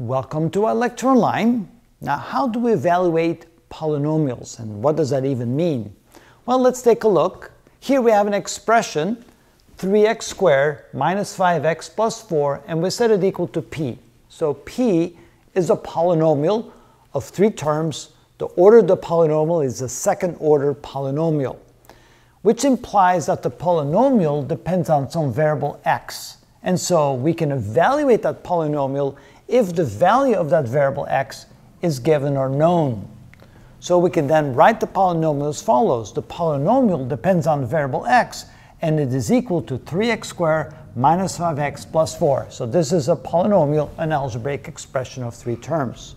Welcome to ilectureonline. Now, how do we evaluate polynomials and what does that even mean? Well, let's take a look. Here we have an expression 3x squared minus 5x plus 4 and we set it equal to p. So p is a polynomial of three terms. The order of the polynomial is a second order polynomial, which implies that the polynomial depends on some variable x. And so we can evaluate that polynomial if the value of that variable x is given or known. So we can then write the polynomial as follows. The polynomial depends on the variable x, and it is equal to 3x squared minus 5x plus 4. So this is a polynomial, an algebraic expression of three terms.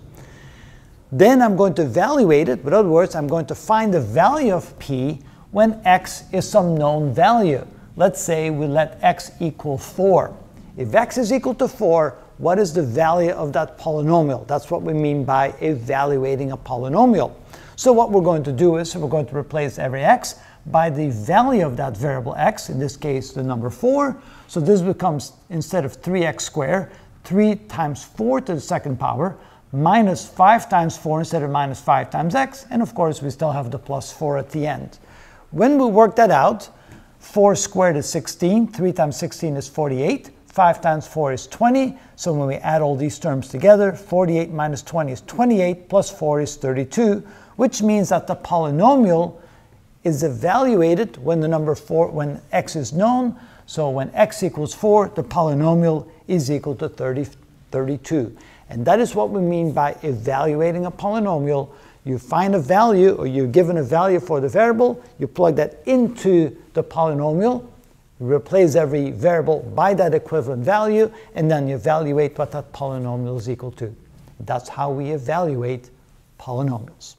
Then I'm going to evaluate it. In other words, I'm going to find the value of p when x is some known value. Let's say we let x equal 4. If x is equal to 4, what is the value of that polynomial? That's what we mean by evaluating a polynomial. So what we're going to do is we're going to replace every x by the value of that variable x, in this case the number 4. So this becomes, instead of 3x squared, 3 times 4 to the second power, minus 5 times 4 instead of minus 5 times x, and of course we still have the plus 4 at the end. When we work that out, 4 squared is 16, 3 times 16 is 48, 5 times 4 is 20. So when we add all these terms together, 48 minus 20 is 28, plus 4 is 32, which means that the polynomial is evaluated when the number 4, when x is known. So when x equals 4, the polynomial is equal to 30, 32. And that is what we mean by evaluating a polynomial. You find a value, or you're given a value for the variable, you plug that into the polynomial, replace every variable by that equivalent value, and then you evaluate what that polynomial is equal to. That's how we evaluate polynomials.